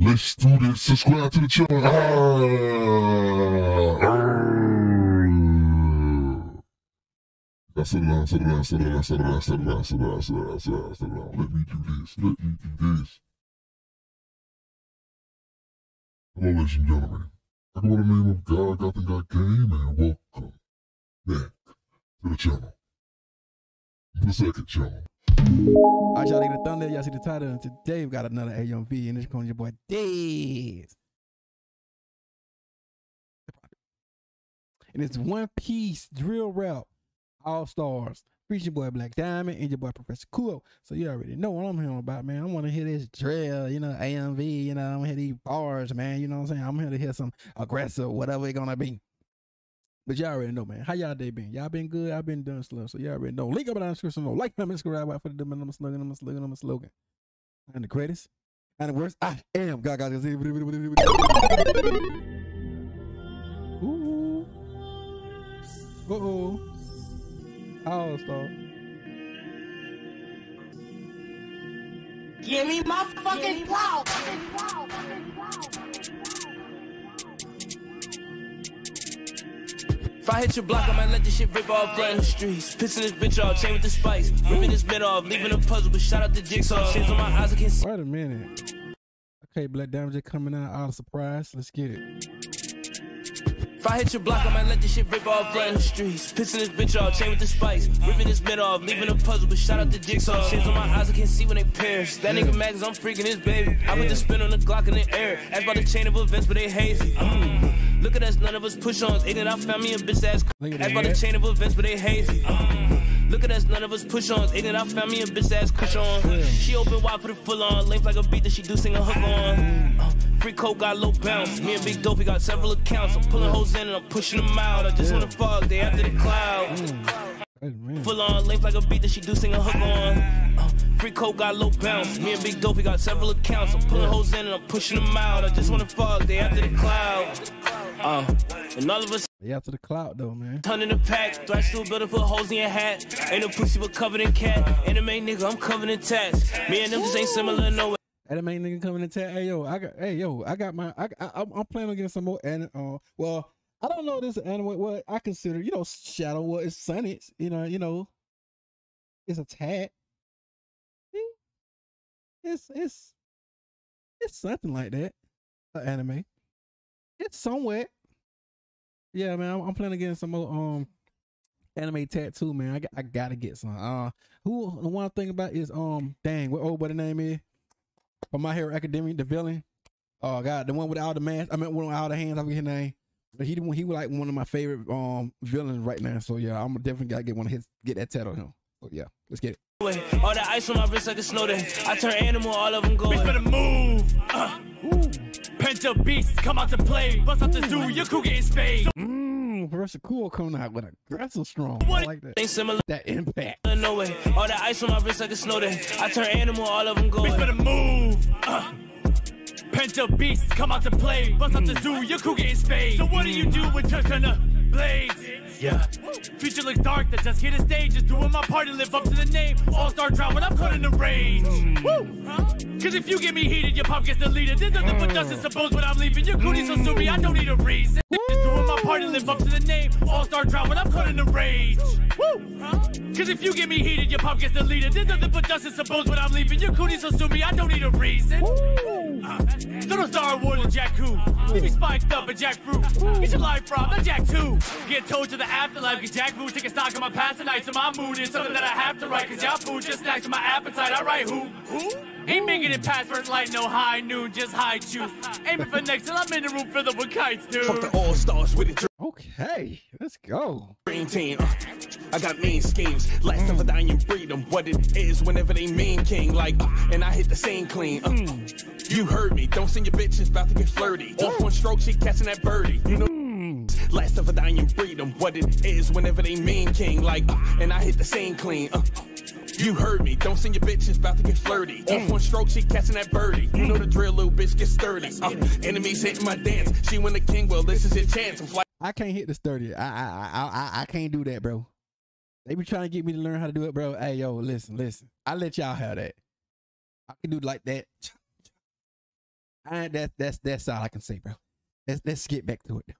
Let's do this. Subscribe to the channel. Ah. Let me do this. Let me do this. Hello, ladies and gentlemen. I go by the name of God, Gotham God Game, and welcome back to the channel. The second channel. All right, y'all, the thunder. Y'all see the title. And today we got another AMV, and this comes your boy Dez. And it's One Piece Drill Rap All Stars. Featuring boy Black Diamond and your boy Professor Kuro. So you already know what I'm hearing about, man. I want to hear this drill, you know, AMV, you know, I'm going to hear these bars, man. You know what I'm saying? I'm here to hear some aggressive, whatever it's gonna be. But y'all already know, man. How y'all day been? Y'all been good? I've been doing slow. So y'all already know. Link up in the description. No, like, comment, subscribe. Out for the dumb and I'm slogan. I'm slogan. I'm slogan. And the greatest and the worst. I am. God, God, Ooh. Uh oh. All star. Give me my fucking clout. If I hit your block, I might let this shit rip off right in the streets. Pissing this bitch off, chain with the spice. Ripping this mid off, leaving a puzzle, but shout out to Jigsaw. Shades on my eyes, I can see. Wait a minute. Okay, Black Diamond just coming out out of surprise. Let's get it. If I hit your block, I might let this shit rip off right in the streets. Pissing this bitch off, chain with the spice. Ripping this mid off, leaving a puzzle, but shout out to Jigsaw. Shades on my eyes, I can't see when they perish. That nigga mad cause I'm freaking his baby. I put the spin on the Glock in the air. Ask about the chain of events, but they hazy. Mm. Look at us, none of us push ons. Ignorant, our me a bitch ass. Ask about the chain of events, but they hazy. Mm. Look at us, none of us push ons. Ignorant, our me a bitch ass push on. She open wide for the full on. Length like a beat that she do sing a hook on. Uh, free coke got low bounce. Me and Big Dopey got several accounts. I'm pulling hoes in and I'm pushing them out. I just wanna fuck, they after the cloud. Full on length like a beat that she do sing a hook on. Uh, free coke got low bounce. Me and Big Dopey got several accounts. I'm pulling hoes in and I'm pushing them out. I just wanna fuck, they after the cloud. Uh, and all of us They after the clout though, man. ton in the pack. Thrash still better put holes in your hat. Ain't no pussy but covered in cat. Anime nigga, I'm covered in tats. Me and them just ain't similar no way. Main nigga coming to tell, hey yo, I got, hey yo, I got my, I, I I'm, I'm planning on getting some more, and uh, well, I don't know this anime. What I consider, you know, Shadow. What is Sunny? You know, you know, it's a tag. It's it's it's something like that. An anime. It's somewhere. Yeah, man. I'm, I'm planning on getting some more um anime tattoo, man. I got, I gotta get some. Uh, who the one thing about is um, dang, what old boy the name is? From My Hero Academia, the villain. Oh God, the one with all the mask. I mean, one with all the hands. I forget his name. But he the one- he was like one of my favorite um villains right now. So yeah, I'm definitely gotta get one of his get that tattoo on him. So yeah, let's get it. All that ice on my wrist like a snow day. I turn animal, all of them go. Bitch better move. Uh. Pent up beasts come out to play. Bust out the zoo, your crew getting spayed. Mmm, Professor Kuro coming out with aggressive strong. I like that. Ain't similar That impact. no way. All that ice on my wrist like a snow day. I turn animal, all of them go. Bitch better move. Uh. Pent up beasts come out to play. Bust out the zoo, your crew getting spayed. So what do you do when touch on Yeah. Future looks dark, that just hit the stage. Just doing my part to live up to the name. All star drown when I'm caught in the range. Woo! Cause if you get me heated, your pop gets deleted. There's nothing but to suppose when I'm leaving. Your cooties so me, I don't need a reason. Just doing my part to live up to the name. All star drown when I'm caught in the rage. Woo! Cause if you get me heated, your pop gets deleted. There's nothing but dust to suppose when I'm leaving. Your cooties so me, I don't need a reason. Uh, so don't Star Wars and Jack Who. Leave me spiked up and Jack Fruit. Get your life from not Jack 2. Get towed to the afterlife, get Jack Fruit. Take a stock of my past tonight, so my mood is something that I have to write. Cause y'all food just snacks to my appetite. I write who? Who? Ain't making it past first light, no high noon, just high juice. Aiming for next till I'm in the room filled up with kites, dude. Fuck the all stars with a Okay, let's go. dream team. Uh. I got mean schemes. Last of a dying breed 'em What it is whenever they mean king. Like, and I hit the scene clean. Uh, you heard me. Don't send your bitches about to get flirty. Off one stroke, she catching that birdie. You know. Last of a dying breed 'em What it is whenever they mean king. Like, and I hit the scene clean. Uh, you heard me. Don't send your bitches about to get flirty. Off one stroke, she catching that birdie. You know the drill, little bitch get sturdy. Uh, enemies hitting my dance. She win the king. Well, this is your chance. I'm fly- I can't hit the 30. I I I I I can't do that, bro. They be trying to get me to learn how to do it, bro. Hey, yo, listen, listen. I let y'all have that. I can do like that. I, that, that's that's all I can say, bro. Let's let's get back to it.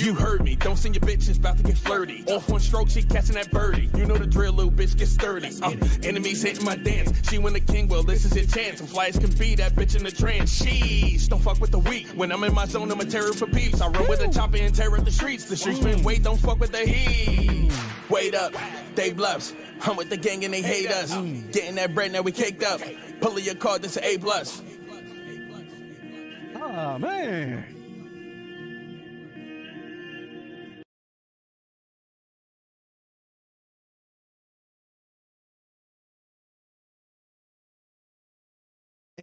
Flies can- You heard me, don't send your bitches about to get flirty. Off one stroke, she catching that birdie. You know the drill, little bitch get sturdy. Uh, enemies hitting my dance. She win the king, well, this is your chance. And flies can be that bitch in the trance. Sheesh, don't fuck with the weak. When I'm in my zone, I'm a terror for peeps. I run with a chopper and tear up the streets. The streets been wait, don't fuck with the heat. Wait up, they bluffs. I'm with the gang and they hate us. Getting that bread, now we caked up. Pulling your card, this A plus. Oh man.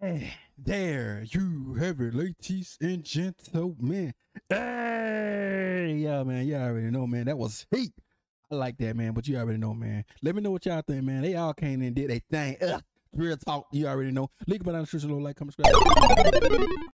Eh, There you have it, ladies and gentlemen. Hey, yeah, man, you already know, man. That was heat. I like that, man. But you already know, man. Let me know what y'all think, man. They all came in and did their thing. Ugh, real talk. You already know. Link about on the description, like, comment, subscribe.